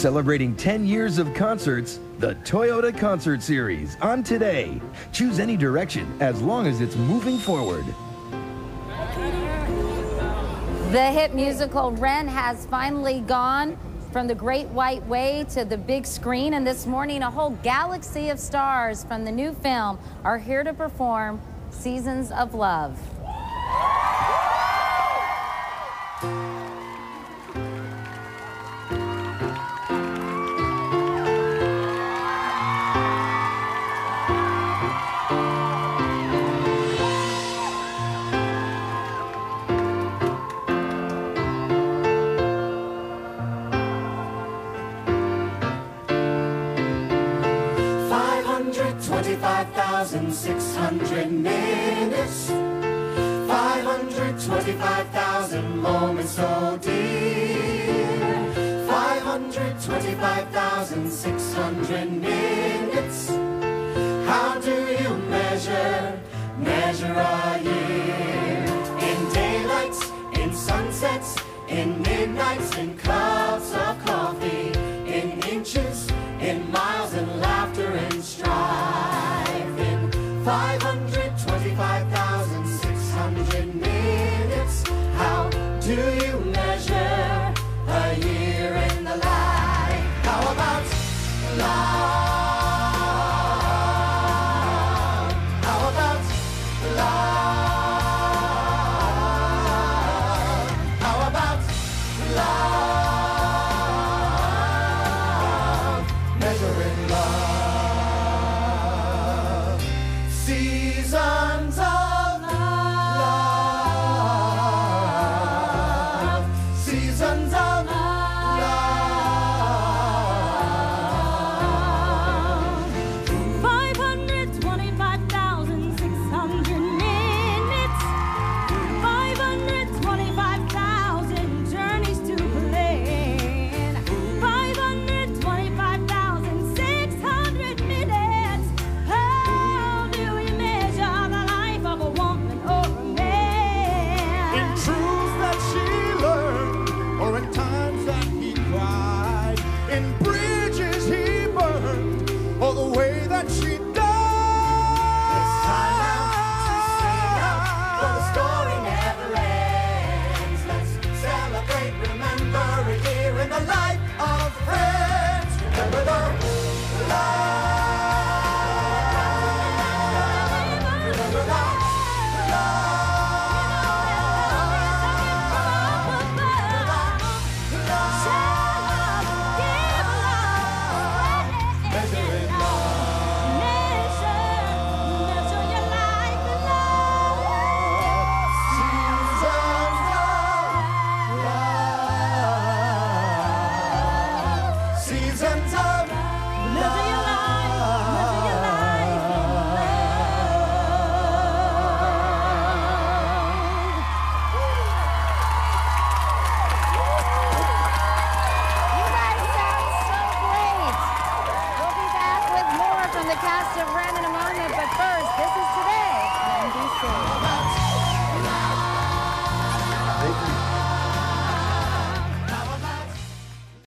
Celebrating 10 years of concerts, the Toyota Concert Series on today. Choose any direction as long as it's moving forward. The hit musical Rent has finally gone from the Great White Way to the big screen, and this morning a whole galaxy of stars from the new film are here to perform Seasons of Love. 525,600 minutes. 525,000 moments so dear. 525,600 minutes. How do you measure, measure a year? In daylights, in sunsets, in midnights, in 525,600 minutes. How do you the way that she Seasons of